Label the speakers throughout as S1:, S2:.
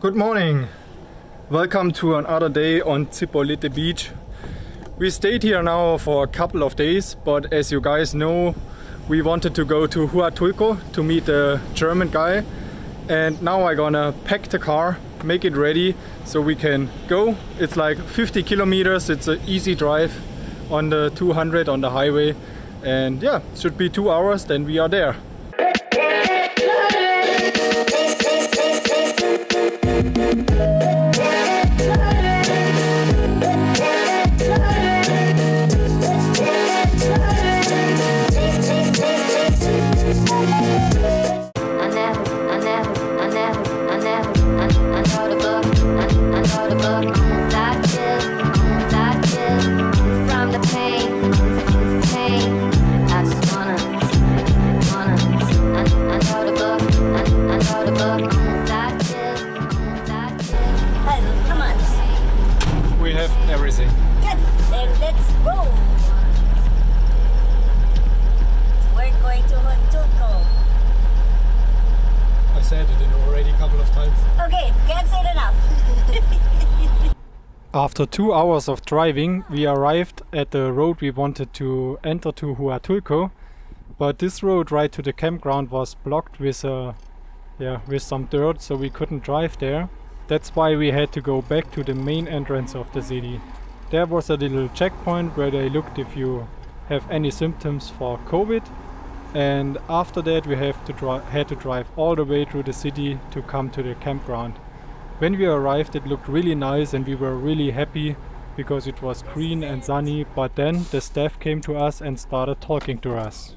S1: Good morning. Welcome to another day on Zipolite Beach. We stayed here now for a couple of days, but as you guys know, we wanted to go to Huatulco to meet a German guy. And now I'm gonna pack the car, make it ready so we can go. It's like 50 kilometers, it's an easy drive on the 200 on the highway. And yeah, should be two hours, then we are there. After two hours of driving, we arrived at the road we wanted to enter to Huatulco, but this road right to the campground was blocked with a, uh, yeah, with some dirt, so we couldn't drive there. That's why we had to go back to the main entrance of the city. There was a little checkpoint where they looked if you have any symptoms for COVID, and after that we have to had to drive all the way through the city to come to the campground. When we arrived it looked really nice and we were really happy because it was green and sunny but then the staff came to us and started talking to us.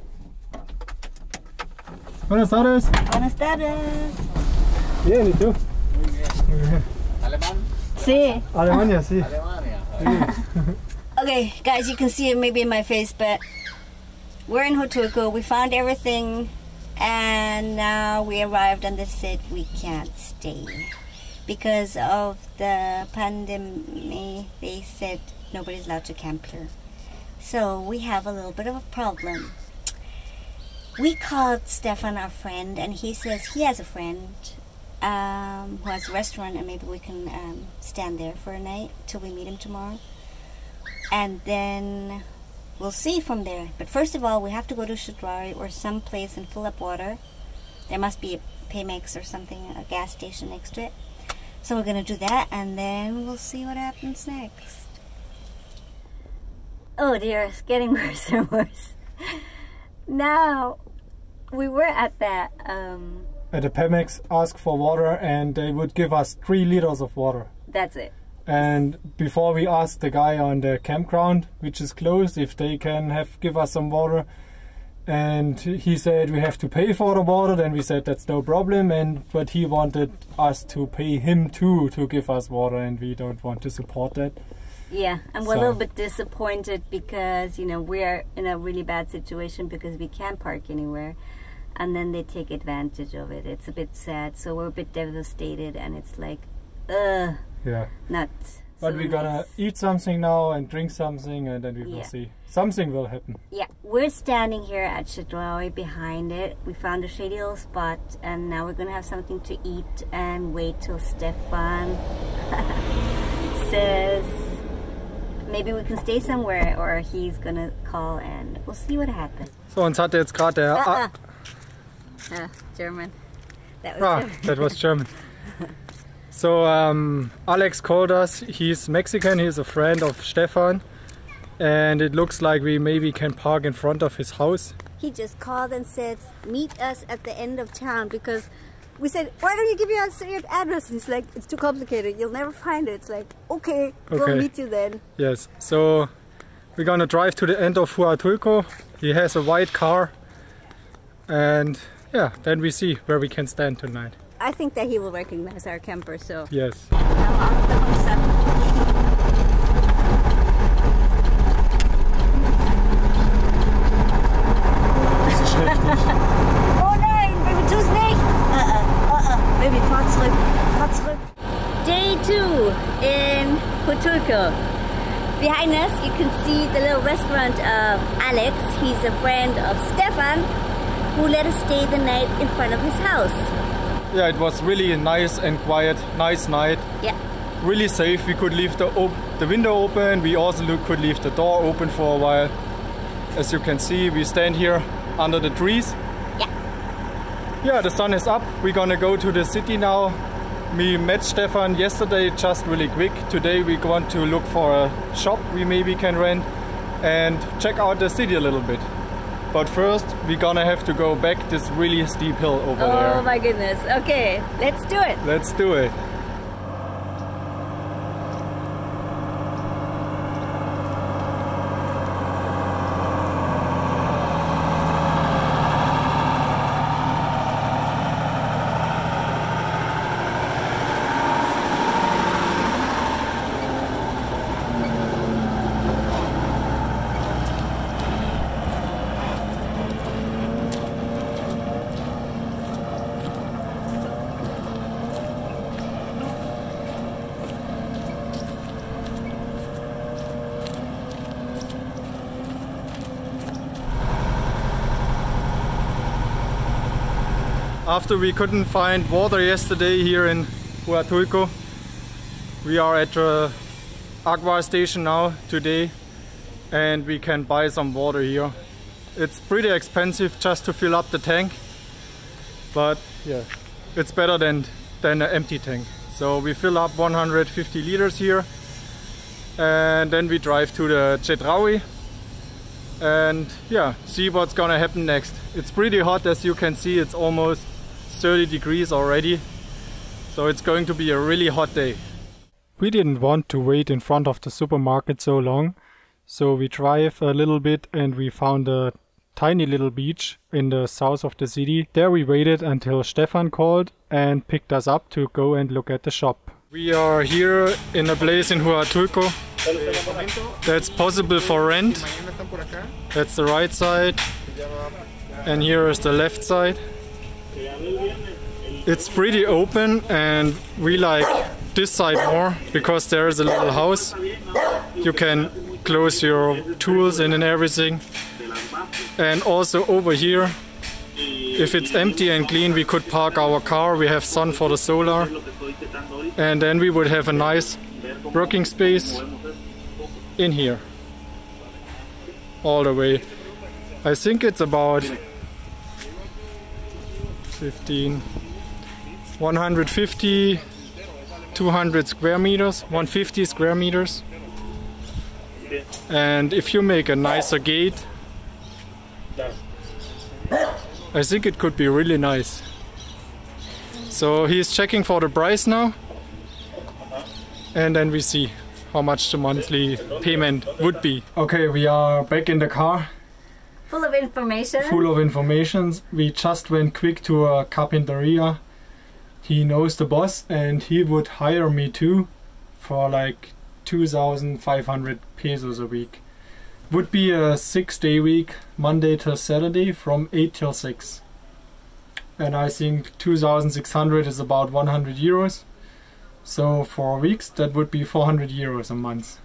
S1: Buenas tardes.
S2: Buenas tardes.
S1: Bien, ¿y tú?
S3: Muy bien. ¿Alemán?
S2: Sí.
S1: Alemania, sí.
S3: Alemania.
S2: okay, guys, you can see it maybe in my face, but we're in Huatulco. We found everything and now we arrived and they said we can't stay because of the pandemic they said nobody's allowed to camp here. So we have a little bit of a problem. We called Stephan our friend and he says he has a friend um, who has a restaurant and maybe we can um, stand there for a night till we meet him tomorrow. And then we'll see from there. But first of all we have to go to Chedraui or some place and fill up water. There must be a Pemex or something a gas station next to it so we're going to do that and then we'll see what happens next. Oh dear, it's getting worse and worse. now, we were at that... Um,
S1: at the Pemex, ask for water and they would give us three liters of water.
S2: That's it.
S1: And before we asked the guy on the campground, which is closed, if they can have give us some water, and he said we have to pay for the water. Then we said that's no problem. And but he wanted us to pay him too to give us water and we don't want to support that.
S2: Yeah and we're so. a little bit disappointed because you know we're in a really bad situation because we can't park anywhere and then they take advantage of it. It's a bit sad. So we're a bit devastated and it's like uh
S1: yeah.
S2: not
S1: but we're gonna eat something now and drink something and then we will yeah. see. Something will happen.
S2: Yeah, we're standing here at Chedraui behind it. We found a shady little spot and now we're gonna have something to eat and wait till Stephan says maybe we can stay somewhere or he's gonna call and we'll see what happens.
S1: So uns hatte jetzt gerade der...
S2: Uh -uh. uh, German.
S1: That was ah, German. that was German. So um, Alex called us. He's Mexican. He's a friend of Stephan, and it looks like we maybe can park in front of his house.
S2: He just called and said, "Meet us at the end of town," because we said, "Why don't you give us your address?" And he's like, "It's too complicated. You'll never find it." It's like, "Okay, okay. we'll meet you then."
S1: Yes. So we're gonna drive to the end of Huatulco. He has a white car, and yeah, then we see where we can stand tonight.
S2: I think that he will recognize our camper, so.
S1: Yes.
S2: oh nein, baby, tu's nicht. Uh uh, uh uh, baby, fahr zurück, fahr zurück. Day two in Huatulco. Behind us, you can see the little restaurant of Alex. He's a friend of Stephan, who let us stay the night in front of his house.
S1: Yeah, it was really nice and quiet, nice night,
S2: Yeah.
S1: really safe. We could leave the the window open. We also could leave the door open for a while. As you can see, we stand here under the trees.
S2: Yeah.
S1: Yeah, the sun is up. We're gonna go to the city now. We met Stephan yesterday just really quick. Today we want to look for a shop we maybe can rent and check out the city a little bit. But first, we're gonna have to go back this really steep hill over
S2: Oh
S1: there.
S2: Oh my goodness. Okay, let's do it.
S1: Let's do it. After we couldn't find water yesterday here in Huatulco, we are at the Agua station now today and we can buy some water here. It's pretty expensive just to fill up the tank, but yeah, it's better than, than an empty tank. So we fill up 150 liters here and then we drive to the Chedraui and yeah, see what's gonna happen next. It's pretty hot as you can see, it's almost 30 degrees already. So it's going to be a really hot day. We didn't want to wait in front of the supermarket so long, so we drive a little bit and we found a tiny little beach in the south of the city. There we waited until Stephan called and picked us up to go and look at the shop. We are here in a place in Huatulco that's possible for rent. That's the right side. And here is the left side. It's pretty open and we like this side more because there is a little house. You can close your tools in and everything. And also over here, if it's empty and clean, we could park our car. We have sun for the solar. And then we would have a nice working space in here. All the way. I think it's about 15, 150, 200 square meters, 150 square meters. And if you make a nicer gate, I think it could be really nice. So he's checking for the price now. And then we see how much the monthly payment would be. Okay, we are back in the car
S2: Full of information.
S1: full of information. We just went quick to a carpinteria. He knows the boss and he would hire me too for like 2500 pesos a week. Would be a six day week, Monday till Saturday from 8 till 6. And I think 2600 is about 100 euros. So for weeks that would be 400 euros a month.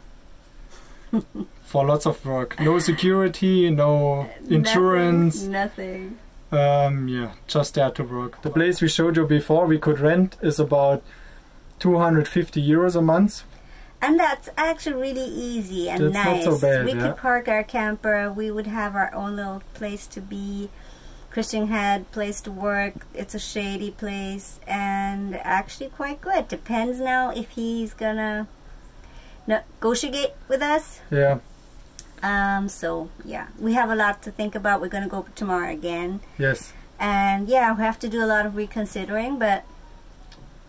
S1: for lots of work. No security, no insurance.
S2: Nothing.
S1: Um, yeah, just there to work. The place we showed you before we could rent is about 250 euros a month.
S2: And that's actually really easy and
S1: That's not
S2: nice.
S1: so bad,
S2: we
S1: yeah.
S2: could park our camper. We would have our own little place to be. Christian had place to work. It's a shady place and actually quite good. Depends now if he's gonna negotiate with us.
S1: Yeah,
S2: Um, so yeah, we have a lot to think about. We're gonna go tomorrow again,
S1: yes.
S2: and yeah, we have to do a lot of reconsidering, but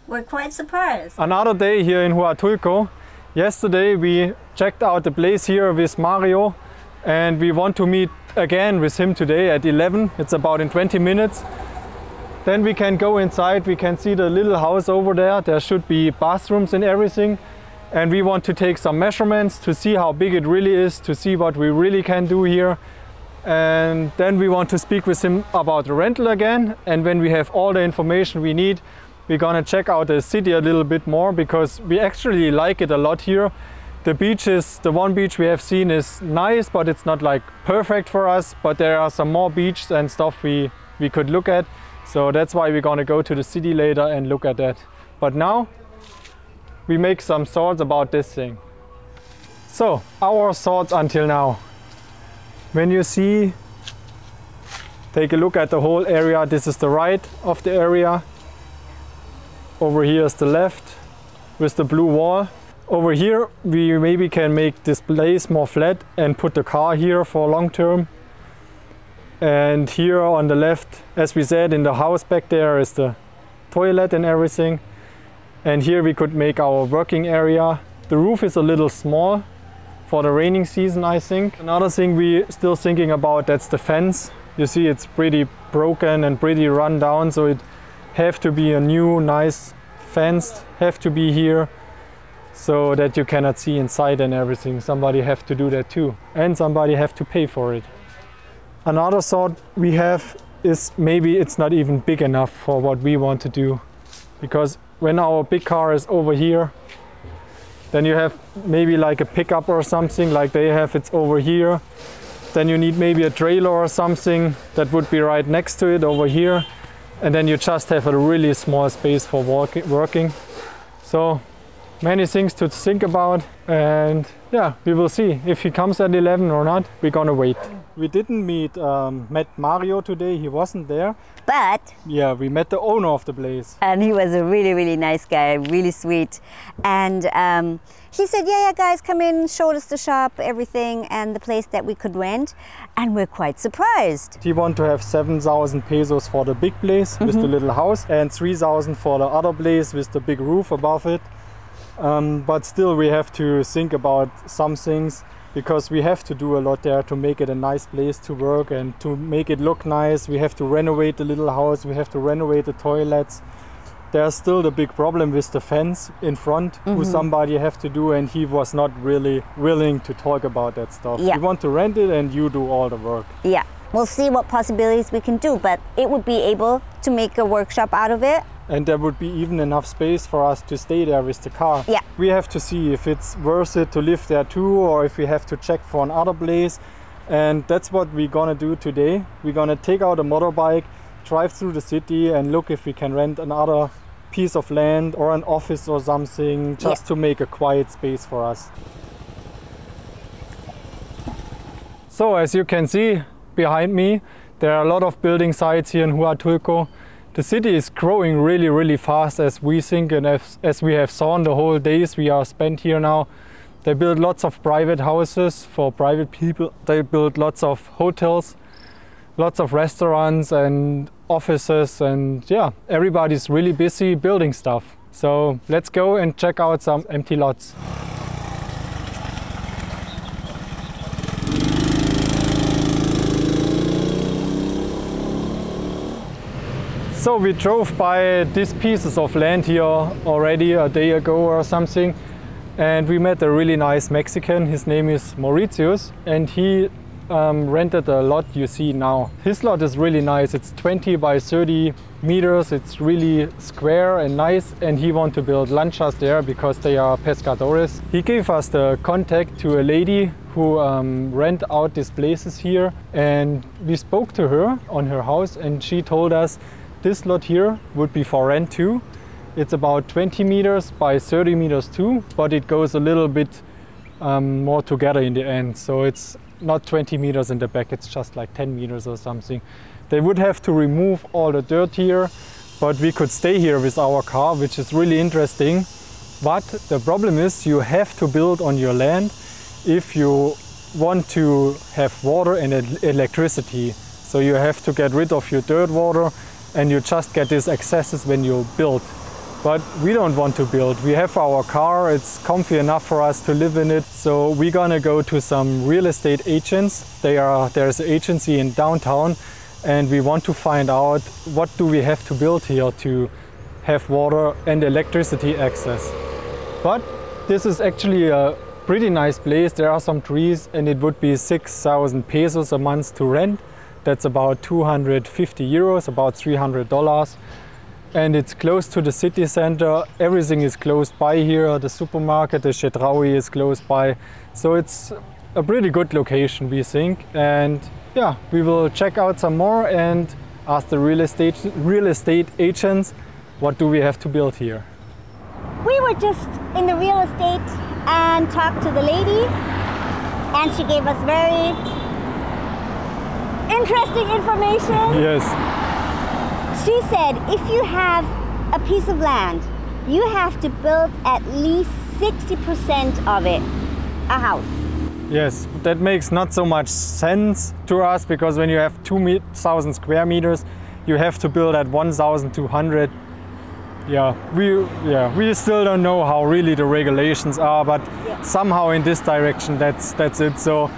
S2: we're quite surprised.
S1: Another day here in Huatulco. Yesterday we checked out the place here with Mario and we want to meet again with him today at 11. It's about in 20 minutes. Then we can go inside, we can see the little house over there. There should be bathrooms and everything. And we want to take some measurements to see how big it really is, to see what we really can do here. And then we want to speak with him about the rental again. And when we have all the information we need, we're gonna check out the city a little bit more because we actually like it a lot here. The beaches, the one beach we have seen is nice, but it's not like perfect for us. But there are some more beaches and stuff we, we could look at. So that's why we're gonna go to the city later and look at that. But now we make some thoughts about this thing. So, our thoughts until now. When you see, take a look at the whole area. This is the right of the area. Over here is the left with the blue wall. Over here, we maybe can make this place more flat and put the car here for long term. And here on the left, as we said, in the house back there is the toilet and everything. And here we could make our working area. The roof is a little small for the raining season, I think. Another thing we still thinking about, that's the fence. You see it's pretty broken and pretty run down, so it have to be a new, nice fence, have to be here so that you cannot see inside and everything. Somebody have to do that too. And somebody have to pay for it. Another thought we have is maybe it's not even big enough for what we want to do. Because when our big car is over here, then you have maybe like a pickup or something like they have it's over here. Then you need maybe a trailer or something that would be right next to it over here. And then you just have a really small space for working. So many things to think about and yeah we will see if he comes at 11 or not we're gonna wait we didn't meet um, met mario today. He wasn't there.
S2: But
S1: yeah we met the owner of the place.
S2: And he was a really really nice guy really sweet. And um, he said yeah yeah guys come in showed us the shop everything and the place that we could rent. And we're quite surprised.
S1: He want to have 7000 pesos for the big place with the little house and 3000 for the other place with the big roof above it. Um, but still we have to think about some things because we have to do a lot there to make it a nice place to work and to make it look nice. We have to renovate the little house we have to renovate the toilets. There's still the big problem with the fence in front who mm-hmm. somebody have to do and he was not really willing to talk about that stuff.
S2: Yeah.
S1: you want to rent it and you do all the work.
S2: Yeah. We'll see what possibilities we can do but it would be able to make a workshop out of it
S1: and there would be even enough space for us to stay there with the car.
S2: Yeah.
S1: We have to see if it's worth it to live there too, or if we have to check for another place. And that's what we're gonna do today. We're gonna take out a motorbike, drive through the city, and look if we can rent another piece of land or an office or something just
S2: Yeah.
S1: to make a quiet space for us. So as you can see behind me, there are a lot of building sites here in Huatulco. The city is growing really, really fast as we think and as, as we have seen the whole days we are spent here now. They build lots of private houses for private people. They build lots of hotels, lots of restaurants and offices and yeah, everybody's really busy building stuff. So let's go and check out some empty lots. So we drove by these pieces of land here already a day ago or something and we met a really nice Mexican. His name is Mauricio and he um, rented a lot you see now. His lot is really nice. It's 20 by 30 meters. It's really square and nice and he want to build lanchas there because they are pescadores. He gave us the contact to a lady who um, rent out these places here and we spoke to her on her house and she told us this lot here would be for rent too. It's about 20 meters by 30 meters too, but it goes a little bit um, more together in the end. So it's not 20 meters in the back, it's just like 10 meters or something. They would have to remove all the dirt here, but we could stay here with our car, which is really interesting. But the problem is you have to build on your land if you want to have water and electricity. So you have to get rid of your dirt water and you just get these accesses when you build. But we don't want to build. We have our car, it's comfy enough for us to live in it. So we're gonna go to some real estate agents. They are there's an agency in downtown and we want to find out what do we have to build here to have water and electricity access. But this is actually a pretty nice place. There are some trees and it would be 6,000 pesos a month to rent. That's about 250 euros, about 300 dollars. And it's close to the city center. Everything is close by here. The supermarket, the Chedraui is close by. So it's a pretty good location, we think. And yeah, we will check out some more and ask the real estate real estate agents, what do we have to build here?
S2: We were just in the real estate and talked to the lady, and she gave us very interesting information.
S1: Yes.
S2: She said if you have a piece of land, you have to build at least 60% of it a house.
S1: Yes, that makes not so much sense to us because when you have 2,000 square meters, you have to build at 1,200. Yeah, we yeah we still don't know how really the regulations are, but
S2: Yeah.
S1: somehow in this direction that's that's it. So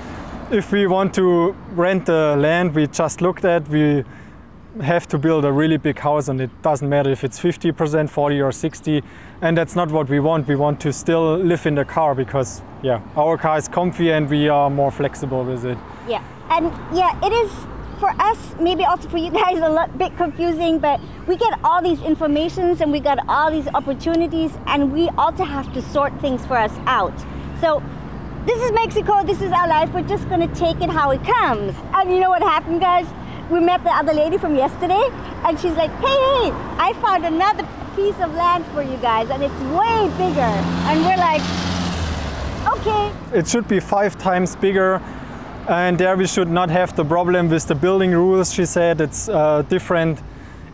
S1: if we want to rent the land we just looked at, we have to build a really big house and it doesn't matter if it's 50%, 40 or 60 and that's not what we want. We want to still live in the car because yeah, our car is comfy and we are more flexible with it.
S2: Yeah, and yeah, it is for us, maybe also for you guys, a lot bit confusing. But we get all these informations and we got all these opportunities, and we also have to sort things for us out. So this is Mexico. This is our life. We're just gonna take it how it comes. And you know what happened, guys? We met the other lady from yesterday, and she's like, "Hey, hey, I found another piece of land for you guys, and it's way bigger." And we're like, "Okay."
S1: It should be five times bigger and there we should not have the problem with the building rules. She said it's a different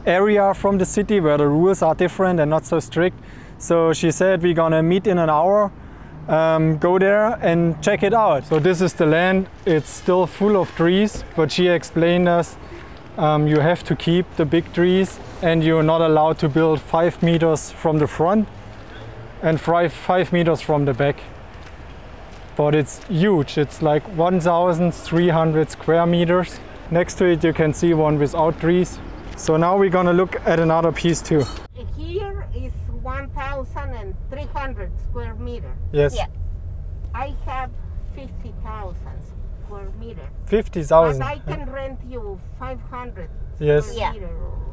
S1: area from the city where the rules are different and not so strict. So she said we're gonna meet in an hour, um, go there and check it out. So this is the land. It's still full of trees, but she explained us um, you have to keep the big trees and you're not allowed to build five meters from the front and five, five meters from the back but it's huge. It's like 1,300 square meters. Next to it, you can see one without trees. So now we're gonna look at another piece too.
S4: Here is 1,300 square meter.
S1: Yes,
S2: Yeah.
S4: I have 50,000 square meter. But
S1: 50,000.
S4: I can rent you 500
S1: Yes.
S4: square
S2: Yeah.
S4: meter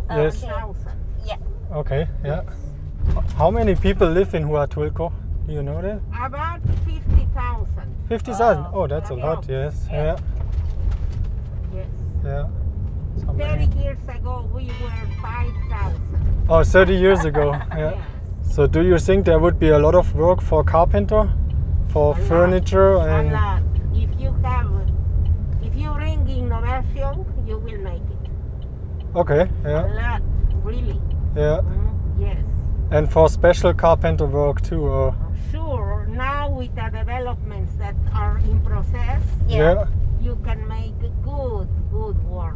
S2: Oh,
S4: or
S1: Yes.
S4: 1,000. Yeah.
S1: Okay, yeah. How many people live in Huatulco? Do you know that?
S4: About 50,000.
S1: 50,000.
S2: Oh,
S1: Oh, that's a lot. Yes. Yeah.
S4: Yes.
S1: Yeah. So
S4: 30 years ago we were 5,000.
S1: Oh, 30 years ago. Yeah.
S4: Yes.
S1: So do you think there would be a lot of work for carpenter, for
S4: A lot,
S1: furniture,
S4: A
S1: and
S4: lot. If you have, if you bring innovation, you will make it.
S1: okay,
S4: A
S1: yeah,
S4: lot, really.
S1: yeah,
S4: Mm, yes.
S1: and for special carpenter work too. Or
S4: Sure, now with the developments that are in process,
S1: yeah.
S4: you can make good, good work.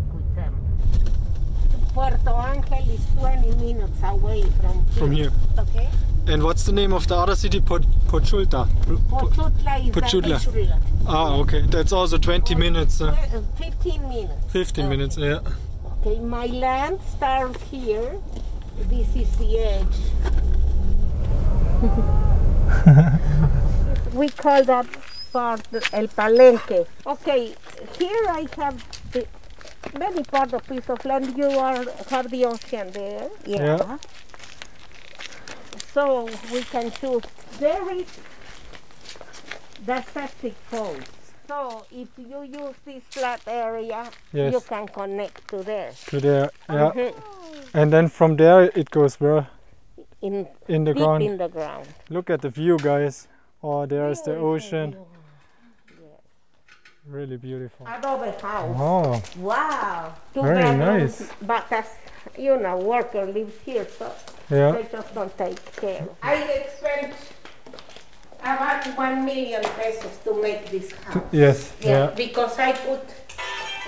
S4: Puerto Angel is 20 minutes away from here.
S1: From here.
S2: Okay.
S1: And what's the name of the other city? Po- Pochulta.
S4: Pochutla is
S1: Pochutla.
S4: the
S1: Ah, okay. That's also 20 minutes. Uh,
S4: Uh, 15 minutes.
S1: 15 minutes. Yeah.
S4: Okay, my land starts here. This is the edge. we call that part El Palenque. Okay, here I have the many part of piece of land. You are have the ocean there,
S1: Yeah.
S4: so we can choose. very the septic hole. So if you use this flat area,
S1: Yes.
S4: you can connect to there.
S1: To there. Yeah.
S4: Mhm.
S1: And then from there it goes where
S4: In
S1: in the
S4: deep
S1: ground.
S4: in the ground.
S1: Look at the view, guys. Oh, there's the
S4: Beautiful
S1: ocean.
S4: View.
S1: Really beautiful.
S4: Adobe house.
S1: Oh,
S2: Wow.
S4: Two
S1: Very
S4: bedrooms,
S1: nice.
S4: But as you know, worker lives here, so
S1: yeah.
S4: they just don't take care. I spent about one million pesos to make this house.
S1: Yes. Yeah.
S4: Because I put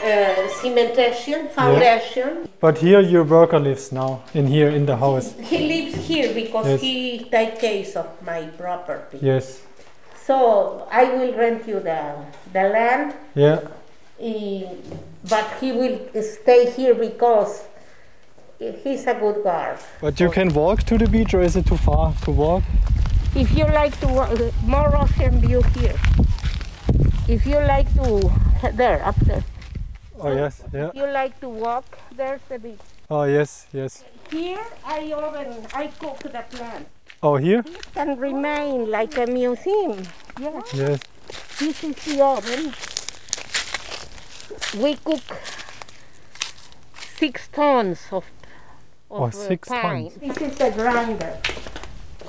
S4: uh, cementation, foundation.
S1: But here your worker lives now. In here in the house.
S4: He lives here because
S1: Yes.
S4: he take care of my property.
S1: Yes.
S4: So I will rent you the, the land
S1: Yeah.
S4: Eh, but he will stay here because he's a good guard.
S1: But you can walk to the beach, or is it too far to walk?
S4: If you like to wa- more ocean view here. If you like to there up there.
S1: Oh yes. Yeah.
S4: If you like to walk, there's the beach.
S1: Oh yes. Yes.
S4: Here I oven I cook the plant.
S1: Oh here.
S4: It can remain like a museum. Yeah.
S1: Yes.
S4: This is the oven. We cook six tons of, of
S1: Oh,
S4: uh,
S1: six
S4: pine.
S1: tons.
S4: This is the grinder.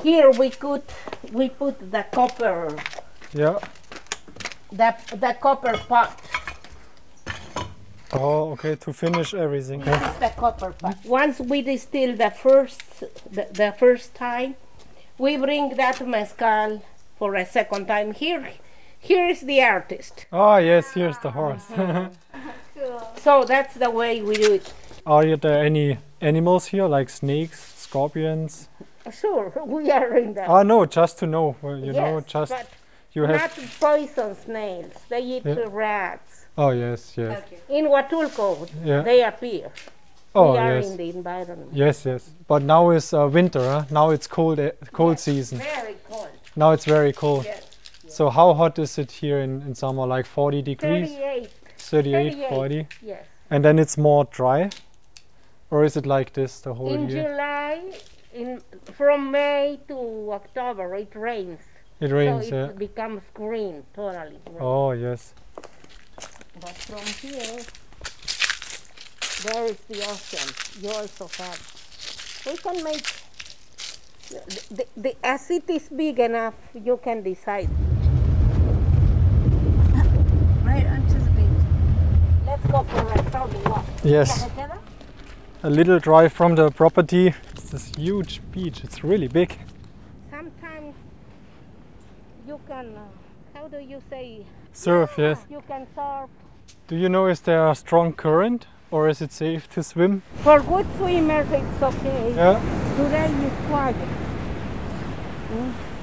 S4: Here we could we put the copper
S1: Yeah.
S4: the the copper pot.
S1: Oh, okay, to finish everything.
S4: This is the copper pot. Once we distill the first the, the first time, we bring that mezcal for a second time. Here here is the artist.
S1: Oh, yes, here's the horse.
S4: So that's the way we do it.
S1: Are there any animals here, like snakes, scorpions?
S4: Sure, we are in the
S1: Ah, no, just to know. Well, you know, just
S4: but
S1: you have.
S4: not poison snails. They eat
S1: Yeah.
S4: rats.
S1: Oh, yes, yes.
S4: In Huatulco,
S1: Yeah.
S4: they appear.
S1: Oh,
S4: we are
S1: yes.
S4: in the environment.
S1: Yes, yes. But now is uh, winter. Huh? Now it's cold, uh, cold season.
S4: Very cold.
S1: Now it's very cold.
S4: Yes.
S1: So how hot is it here in, in summer? Like 40 degrees,
S4: 38.
S1: 38,
S4: 38.
S1: 40,
S4: Yes.
S1: and then it's more dry, or is it like this the whole
S4: in
S1: year?
S4: July, in from May to October, it rains.
S1: It rains.
S4: so it
S1: yeah.
S4: becomes green, totally green.
S1: Oh yes.
S4: But from here, there is the ocean. You also have. We can make. The, the, the, as it is big enough, you can decide.
S2: Right onto the beach.
S4: Let's go for a proud walk.
S1: Yes. A little drive from the property. It's this huge beach. It's really big.
S4: Sometimes you can. Uh, how do you say?
S1: Surf. Yes.
S4: You can surf.
S1: Do you know is there a strong current, or is it safe to swim?
S4: For good swimmers, it's okay.
S1: Yeah.
S4: Today is quiet.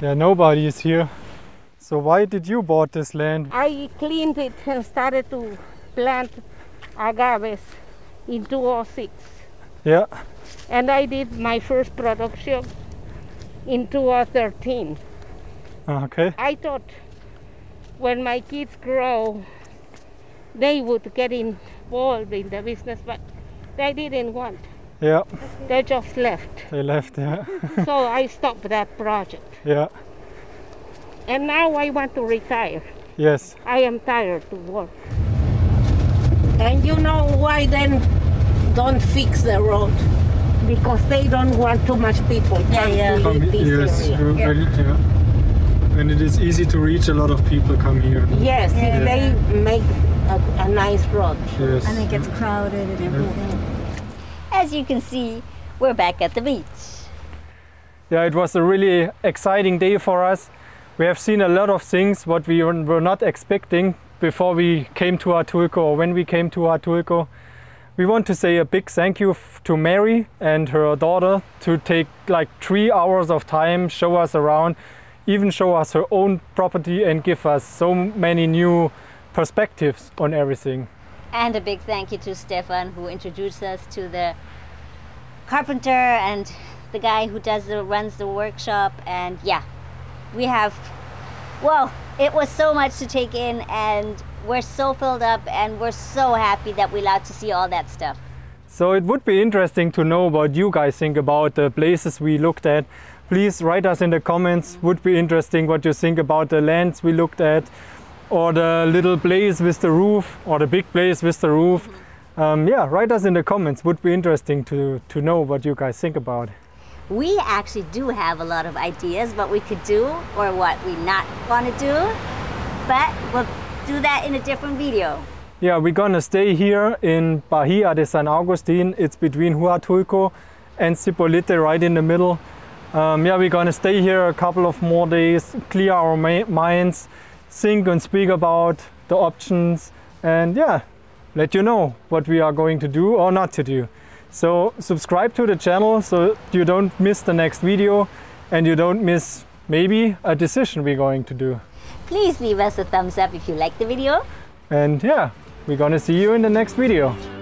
S1: Yeah. Nobody is here. So why did you bought this land?
S4: I cleaned it and started to plant agaves in 2006.
S1: Yeah.
S4: And I did my first production in 2013.
S1: Ah, Okay.
S4: I thought when my kids grow, they would get involved in the business, but they didn't want.
S1: Yeah.
S4: They just left.
S1: They left. Yeah.
S4: so I stopped that project.
S1: yeah.
S4: And now I want to retire.
S1: Yes.
S4: I am tired to work. And you know why then don't fix the road? Because they don't want too much people
S2: Yeah, yeah.
S4: to
S1: Come
S4: this
S1: yes.
S4: area.
S1: uh, yeah. And it is easy to reach. A lot of people come here.
S4: Yes,
S2: Yeah.
S4: if they make a, a nice road.
S1: Yes.
S2: And it gets crowded and everything. As you can see, we're back at the beach.
S1: Yeah, it was a really exciting day for us. We have seen a lot of things what we were were not expecting before we came to Huatulco or when we came to Huatulco. We want to say a big thank you to Mary and her daughter to take like three hours of time, show us around, even show us her own property and give us so many new perspectives on everything.
S2: And a big thank you to Stephan who introduced us to the carpenter and the guy who does the runs the workshop and yeah we have well it was so much to take in and we're so filled up and we're so happy that we're allowed to see all that stuff
S1: So it would be interesting to know what you guys think about the places we looked at. Please write us in the comments. Would be interesting what you think about the lands we looked at, or the little place with the roof, or the big place with the roof. Um, yeah, write us in the comments. Would be interesting to to know what you guys think about.
S2: we actually do have a lot of ideas what we could do or what we not want to do but we'll do that in a different video
S1: Yeah, we're gonna stay here in Bahia de San Agustin. It's between Huatulco and Zipolite, right in the middle. Um, yeah, we're gonna stay here a couple of more days, clear our mi- minds, think and speak about the options, and yeah, let you know what we are going to do or not to do. So subscribe to the channel so you don't miss the next video and you don't miss maybe a decision we're going to do.
S2: please leave us a thumbs up if you like the video
S1: And yeah, we're gonna see you in the next video.